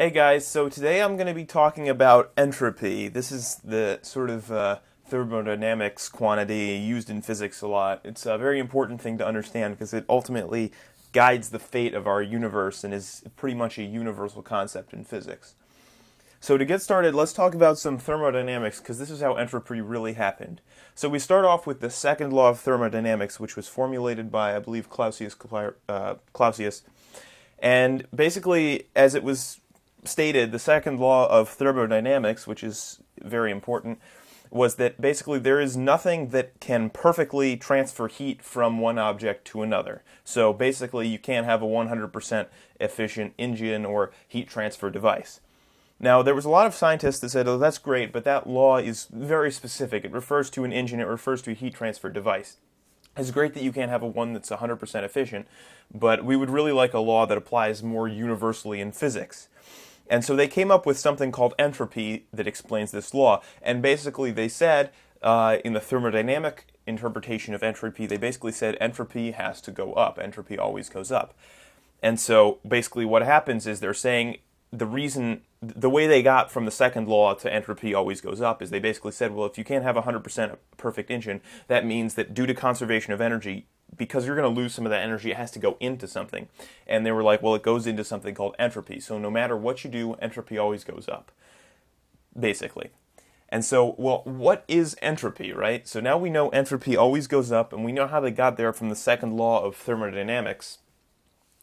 Hey guys, so today I'm going to be talking about entropy. This is the sort of uh, thermodynamics quantity used in physics a lot. It's a very important thing to understand because it ultimately guides the fate of our universe and is pretty much a universal concept in physics. So to get started, let's talk about some thermodynamics because this is how entropy really happened. So we start off with the second law of thermodynamics, which was formulated by, I believe, Clausius, uh, Clausius. And basically, as it was stated, the second law of thermodynamics, which is very important, was that basically there is nothing that can perfectly transfer heat from one object to another. So basically, you can't have a 100% efficient engine or heat transfer device. Now, there was a lot of scientists that said, oh, that's great, but that law is very specific. It refers to an engine, it refers to a heat transfer device. It's great that you can't have a one that's 100% efficient, but we would really like a law that applies more universally in physics. And so they came up with something called entropy that explains this law. And basically, they said uh, in the thermodynamic interpretation of entropy, they basically said entropy has to go up. Entropy always goes up. And so basically, what happens is they're saying the reason, the way they got from the second law to entropy always goes up is they basically said, well, if you can't have a 100% perfect engine, that means that due to conservation of energy, because you're going to lose some of that energy, it has to go into something. And they were like, well, it goes into something called entropy. So no matter what you do, entropy always goes up, basically. And so, well, what is entropy, right? So now we know entropy always goes up, and we know how they got there from the second law of thermodynamics.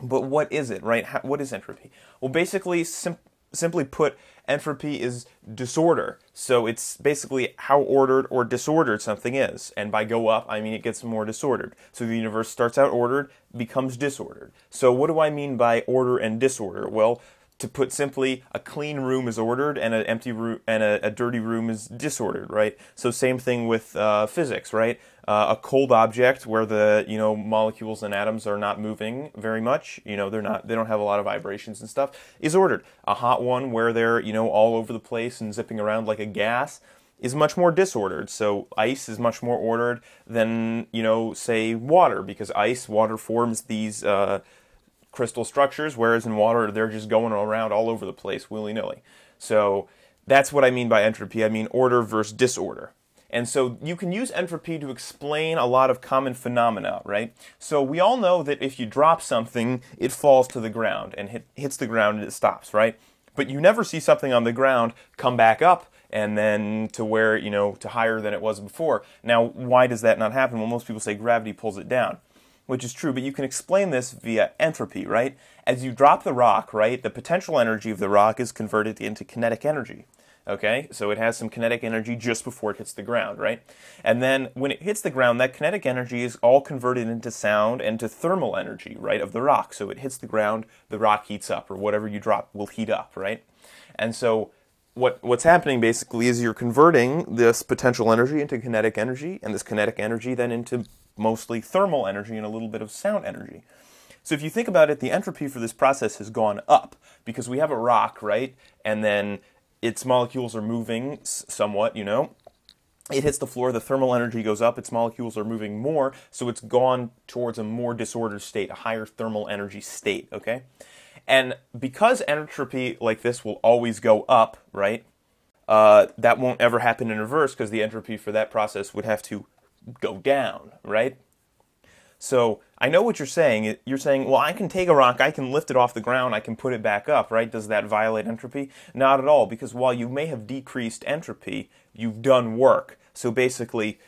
But what is it, right? How, what is entropy? Well, basically, sim- simply put, entropy is disorder. So it's basically how ordered or disordered something is. And by go up, I mean it gets more disordered. So the universe starts out ordered, becomes disordered. So what do I mean by order and disorder? Well, to put simply, a clean room is ordered and an empty room and a, a dirty room is disordered, right? So same thing with uh, physics, right? Uh, a cold object where the you know molecules and atoms are not moving very much, you know they're not they don't have a lot of vibrations and stuff, is ordered. A hot one where they're you know all over the place and zipping around like a gas is much more disordered. So ice is much more ordered than you know say water because ice water forms these. Uh, crystal structures, whereas in water they're just going around all over the place willy nilly. So that's what I mean by entropy. I mean order versus disorder. And so you can use entropy to explain a lot of common phenomena, right? So we all know that if you drop something, it falls to the ground and hit, hits the ground and it stops, right? But you never see something on the ground come back up and then to where, you know, to higher than it was before. Now, why does that not happen? Well, most people say gravity pulls it down which is true, but you can explain this via entropy, right? As you drop the rock, right, the potential energy of the rock is converted into kinetic energy. Okay, so it has some kinetic energy just before it hits the ground, right? And then when it hits the ground, that kinetic energy is all converted into sound and to thermal energy, right, of the rock. So it hits the ground, the rock heats up, or whatever you drop will heat up, right? And so what what's happening basically is you're converting this potential energy into kinetic energy, and this kinetic energy then into mostly thermal energy and a little bit of sound energy. So if you think about it, the entropy for this process has gone up because we have a rock, right? And then its molecules are moving somewhat, you know. It hits the floor, the thermal energy goes up, its molecules are moving more, so it's gone towards a more disordered state, a higher thermal energy state, okay? And because entropy like this will always go up, right? Uh, that won't ever happen in reverse because the entropy for that process would have to go down, right? So I know what you're saying. You're saying, well, I can take a rock, I can lift it off the ground, I can put it back up, right? Does that violate entropy? Not at all, because while you may have decreased entropy, you've done work. So basically,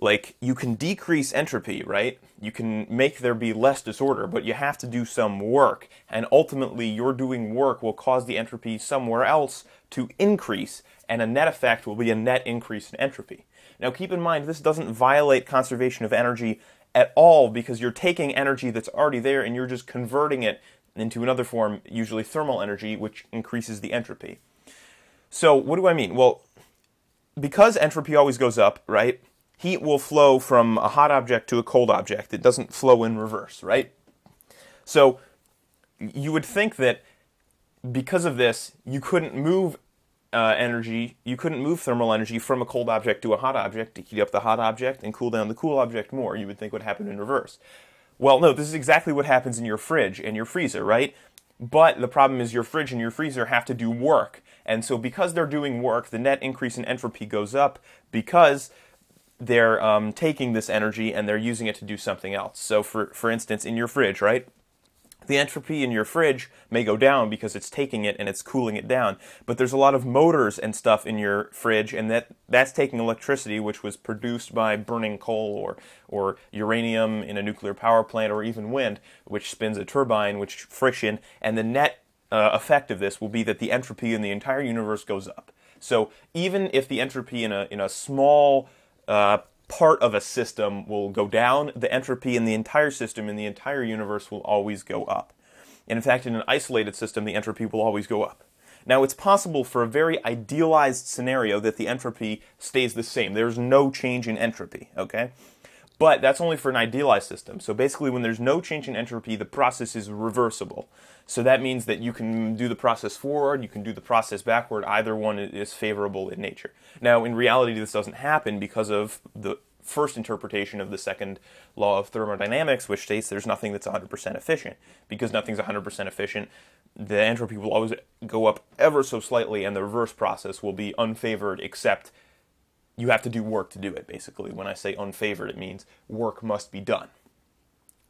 like you can decrease entropy, right? You can make there be less disorder, but you have to do some work. And ultimately, your doing work will cause the entropy somewhere else to increase, and a net effect will be a net increase in entropy. Now, keep in mind, this doesn't violate conservation of energy at all because you're taking energy that's already there and you're just converting it into another form, usually thermal energy, which increases the entropy. So, what do I mean? Well, because entropy always goes up, right? Heat will flow from a hot object to a cold object. It doesn't flow in reverse, right? So, you would think that because of this, you couldn't move uh, energy, you couldn't move thermal energy from a cold object to a hot object to heat up the hot object and cool down the cool object more. You would think would happen in reverse. Well, no, this is exactly what happens in your fridge and your freezer, right? But the problem is your fridge and your freezer have to do work. And so because they're doing work, the net increase in entropy goes up because they're um, taking this energy and they're using it to do something else. So for, for instance, in your fridge, right? The entropy in your fridge may go down because it's taking it and it's cooling it down. But there's a lot of motors and stuff in your fridge, and that, that's taking electricity which was produced by burning coal or, or uranium in a nuclear power plant or even wind, which spins a turbine, which friction, and the net uh, effect of this will be that the entropy in the entire universe goes up. So even if the entropy in a, in a small uh, part of a system will go down, the entropy in the entire system, in the entire universe, will always go up. And in fact, in an isolated system, the entropy will always go up. Now, it's possible for a very idealized scenario that the entropy stays the same. There's no change in entropy, okay? But that's only for an idealized system. So basically, when there's no change in entropy, the process is reversible. So that means that you can do the process forward, you can do the process backward. Either one is favorable in nature. Now, in reality, this doesn't happen because of the first interpretation of the second law of thermodynamics, which states there's nothing that's 100% efficient. Because nothing's 100% efficient, the entropy will always go up ever so slightly, and the reverse process will be unfavored, except you have to do work to do it, basically. When I say unfavored, it means work must be done.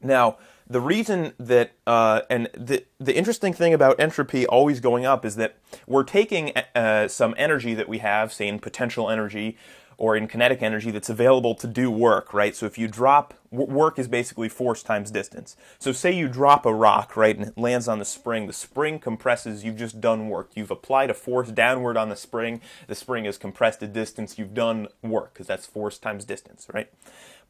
Now, the reason that, uh, and the, the interesting thing about entropy always going up is that we're taking uh, some energy that we have, say in potential energy or in kinetic energy that's available to do work, right? So if you drop, work is basically force times distance. So say you drop a rock, right, and it lands on the spring. The spring compresses, you've just done work. You've applied a force downward on the spring. The spring has compressed a distance. You've done work, because that's force times distance, right?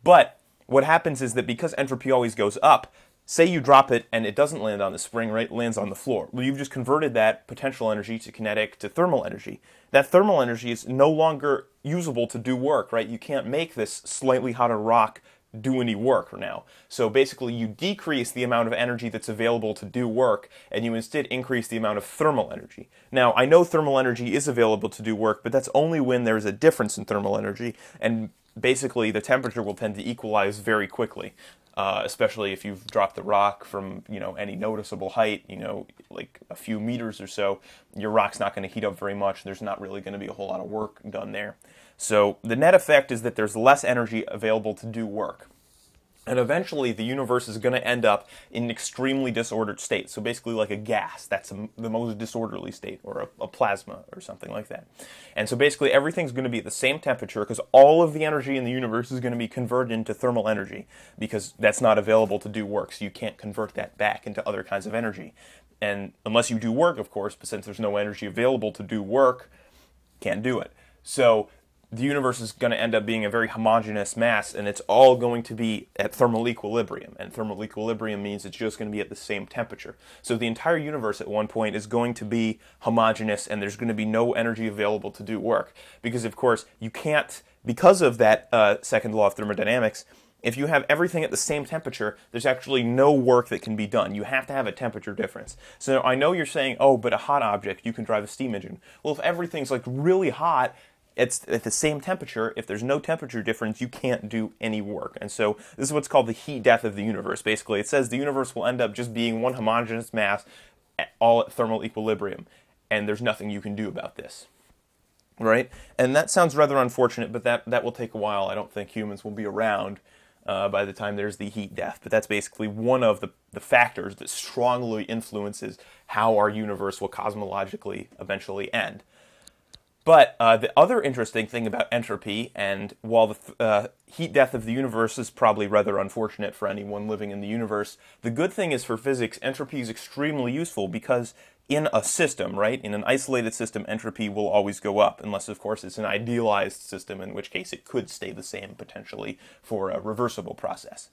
But what happens is that because entropy always goes up, say you drop it and it doesn't land on the spring, right? It lands on the floor. Well, you've just converted that potential energy to kinetic to thermal energy. That thermal energy is no longer usable to do work, right? You can't make this slightly hotter rock do any work now. So basically, you decrease the amount of energy that's available to do work, and you instead increase the amount of thermal energy. Now, I know thermal energy is available to do work, but that's only when there's a difference in thermal energy, and basically the temperature will tend to equalize very quickly. Uh, especially if you've dropped the rock from you know any noticeable height, you know like a few meters or so, your rock's not going to heat up very much. There's not really going to be a whole lot of work done there. So the net effect is that there's less energy available to do work. And eventually, the universe is going to end up in an extremely disordered state. So, basically, like a gas, that's a, the most disorderly state, or a, a, plasma, or something like that. And so, basically, everything's going to be at the same temperature because all of the energy in the universe is going to be converted into thermal energy because that's not available to do work. So, you can't convert that back into other kinds of energy. And unless you do work, of course, but since there's no energy available to do work, can't do it. So, the universe is going to end up being a very homogeneous mass and it's all going to be at thermal equilibrium and thermal equilibrium means it's just going to be at the same temperature so the entire universe at one point is going to be homogeneous and there's going to be no energy available to do work because of course you can't because of that uh, second law of thermodynamics if you have everything at the same temperature, there's actually no work that can be done. You have to have a temperature difference. So I know you're saying, oh, but a hot object, you can drive a steam engine. Well, if everything's like really hot, it's at the same temperature. If there's no temperature difference, you can't do any work. And so this is what's called the heat death of the universe. Basically, it says the universe will end up just being one homogeneous mass, at all at thermal equilibrium, and there's nothing you can do about this. Right? And that sounds rather unfortunate, but that, that will take a while. I don't think humans will be around uh, by the time there's the heat death. But that's basically one of the, the factors that strongly influences how our universe will cosmologically eventually end. But uh, the other interesting thing about entropy, and while the uh, heat death of the universe is probably rather unfortunate for anyone living in the universe, the good thing is for physics, entropy is extremely useful because in a system, right, in an isolated system, entropy will always go up, unless, of course, it's an idealized system, in which case it could stay the same potentially for a reversible process.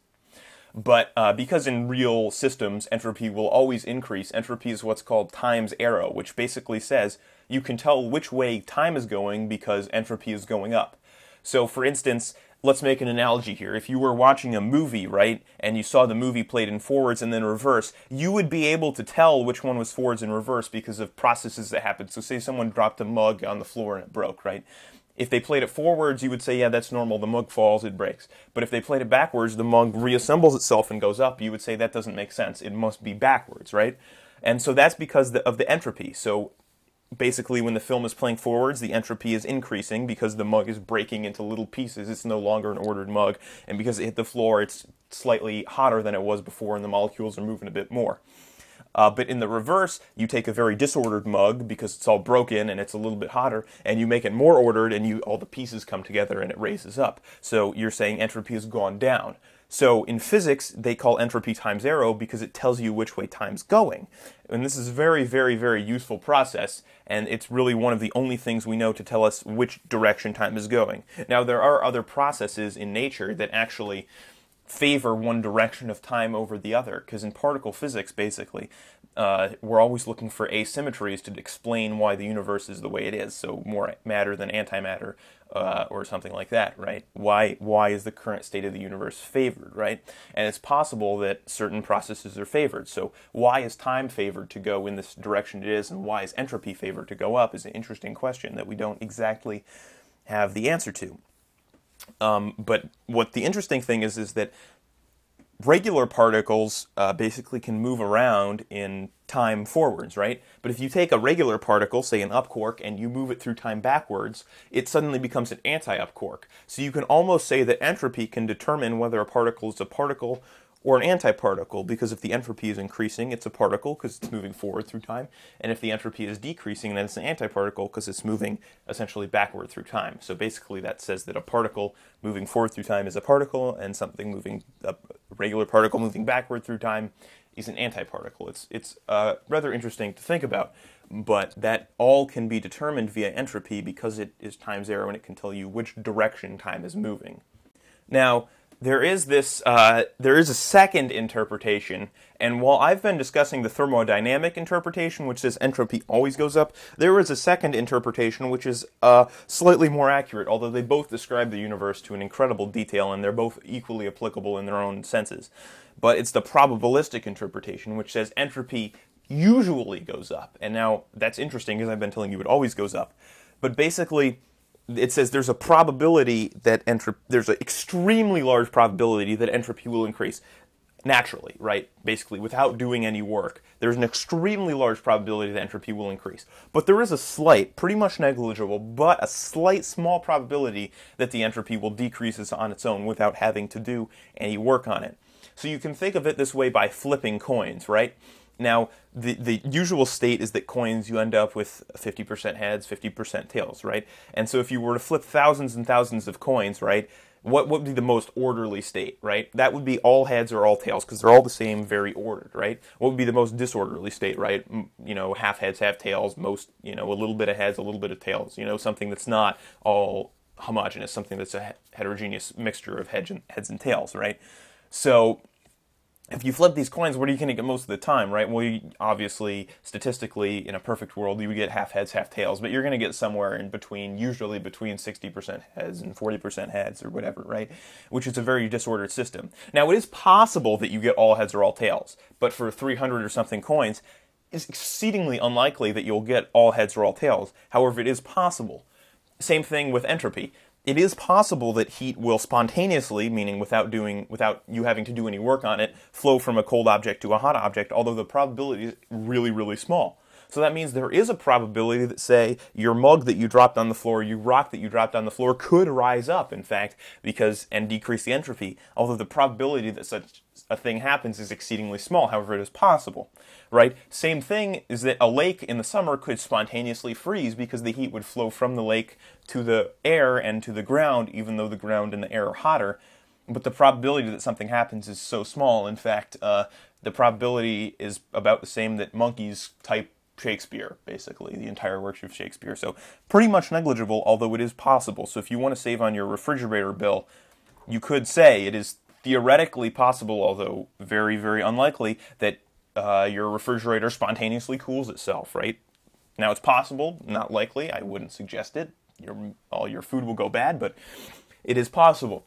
But uh, because in real systems, entropy will always increase, entropy is what's called time's arrow, which basically says you can tell which way time is going because entropy is going up. So, for instance, let's make an analogy here. If you were watching a movie, right, and you saw the movie played in forwards and then reverse, you would be able to tell which one was forwards and reverse because of processes that happened. So, say someone dropped a mug on the floor and it broke, right? If they played it forwards, you would say, yeah, that's normal. The mug falls, it breaks. But if they played it backwards, the mug reassembles itself and goes up. You would say that doesn't make sense. It must be backwards, right? And so that's because of the entropy. So basically when the film is playing forwards, the entropy is increasing because the mug is breaking into little pieces. It's no longer an ordered mug. And because it hit the floor, it's slightly hotter than it was before, and the molecules are moving a bit more. Uh, but in the reverse, you take a very disordered mug because it's all broken and it's a little bit hotter, and you make it more ordered, and you all the pieces come together and it raises up. So you're saying entropy has gone down. So in physics, they call entropy times arrow because it tells you which way time's going. And this is a very, very, very useful process, and it's really one of the only things we know to tell us which direction time is going. Now, there are other processes in nature that actually favor one direction of time over the other. Because in particle physics, basically, uh, we're always looking for asymmetries to explain why the universe is the way it is. So more matter than antimatter, uh, or something like that, right? Why why is the current state of the universe favored, right? And it's possible that certain processes are favored. So why is time favored to go in this direction it is, and why is entropy favored to go up? Is an interesting question that we don't exactly have the answer to. Um, but what the interesting thing is is that regular particles uh, basically can move around in time forwards, right? But if you take a regular particle, say an up quark, and you move it through time backwards, it suddenly becomes an anti-up quark. So you can almost say that entropy can determine whether a particle is a particle or an antiparticle because if the entropy is increasing, it's a particle because it's moving forward through time, and if the entropy is decreasing, then it's an antiparticle because it's moving essentially backward through time. So basically, that says that a particle moving forward through time is a particle, and something moving a regular particle moving backward through time is an antiparticle. It's it's uh, rather interesting to think about, but that all can be determined via entropy because it is time's arrow and it can tell you which direction time is moving. Now there is this uh, there is a second interpretation and while i've been discussing the thermodynamic interpretation which says entropy always goes up there is a second interpretation which is uh, slightly more accurate although they both describe the universe to an incredible detail and they're both equally applicable in their own senses. But it's the probabilistic interpretation which says entropy usually goes up. And now that's interesting because i've been telling you it always goes up. But basically it says there's a probability that entropy, there's an extremely large probability that entropy will increase naturally, right? Basically, without doing any work, there's an extremely large probability that entropy will increase. But there is a slight, pretty much negligible, but a slight small probability that the entropy will decrease on its own without having to do any work on it. So you can think of it this way by flipping coins, right? Now, the, the usual state is that coins you end up with 50% heads, 50% tails, right? And so if you were to flip thousands and thousands of coins, right, what would be the most orderly state, right? That would be all heads or all tails because they're all the same, very ordered, right? What would be the most disorderly state, right? You know, half heads, half tails, most, you know, a little bit of heads, a little bit of tails, you know, something that's not all homogeneous, something that's a heterogeneous mixture of heads and, heads and tails, right? So if you flip these coins, what are you going to get most of the time, right? Well, you, obviously, statistically, in a perfect world, you would get half heads, half tails, but you're going to get somewhere in between, usually between 60% heads and 40% heads or whatever, right? Which is a very disordered system. Now, it is possible that you get all heads or all tails, but for 300 or something coins, it's exceedingly unlikely that you'll get all heads or all tails. However, it is possible. Same thing with entropy it is possible that heat will spontaneously, meaning without doing without you having to do any work on it, flow from a cold object to a hot object, although the probability is really, really small. So that means there is a probability that, say, your mug that you dropped on the floor, your rock that you dropped on the floor could rise up, in fact, because and decrease the entropy, although the probability that such a thing happens is exceedingly small. However, it is possible, right? Same thing is that a lake in the summer could spontaneously freeze because the heat would flow from the lake to the air and to the ground, even though the ground and the air are hotter. But the probability that something happens is so small. In fact, uh, the probability is about the same that monkeys type Shakespeare, basically, the entire works of Shakespeare. So pretty much negligible, although it is possible. So if you want to save on your refrigerator bill, you could say it is theoretically possible, although very, very unlikely, that uh, your refrigerator spontaneously cools itself, right? Now it's possible, not likely. I wouldn't suggest it. Your, all your food will go bad, but it is possible.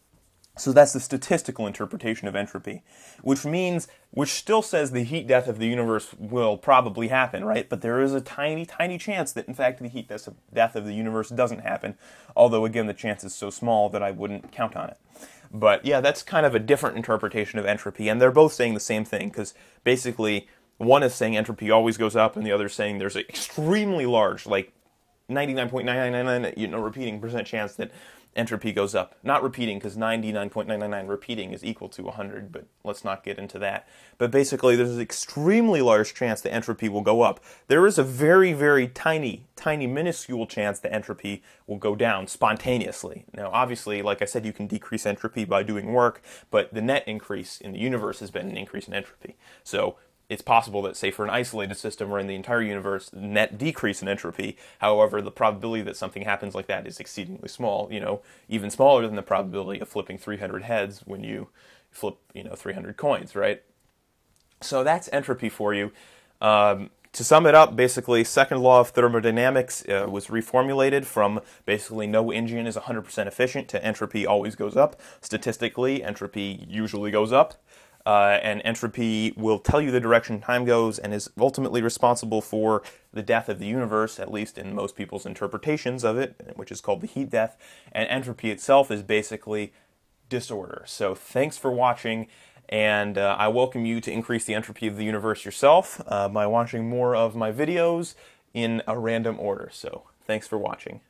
So that's the statistical interpretation of entropy, which means, which still says the heat death of the universe will probably happen, right? But there is a tiny, tiny chance that, in fact, the heat death of the universe doesn't happen. Although, again, the chance is so small that I wouldn't count on it. But yeah, that's kind of a different interpretation of entropy, and they're both saying the same thing because basically one is saying entropy always goes up, and the other is saying there's an extremely large, like 99.9999, you know, repeating percent chance that entropy goes up. Not repeating, because 99.999 repeating is equal to 100, but let's not get into that. But basically, there's an extremely large chance that entropy will go up. There is a very, very tiny, tiny, minuscule chance that entropy will go down spontaneously. Now, obviously, like I said, you can decrease entropy by doing work, but the net increase in the universe has been an increase in entropy. So it's possible that, say, for an isolated system or in the entire universe, net decrease in entropy. However, the probability that something happens like that is exceedingly small. You know, even smaller than the probability of flipping 300 heads when you flip, you know, 300 coins, right? So that's entropy for you. Um, to sum it up, basically, second law of thermodynamics uh, was reformulated from basically no engine is 100% efficient to entropy always goes up. Statistically, entropy usually goes up uh, and entropy will tell you the direction time goes and is ultimately responsible for the death of the universe, at least in most people's interpretations of it, which is called the heat death. And entropy itself is basically disorder. So thanks for watching, and uh, I welcome you to increase the entropy of the universe yourself uh, by watching more of my videos in a random order. So thanks for watching.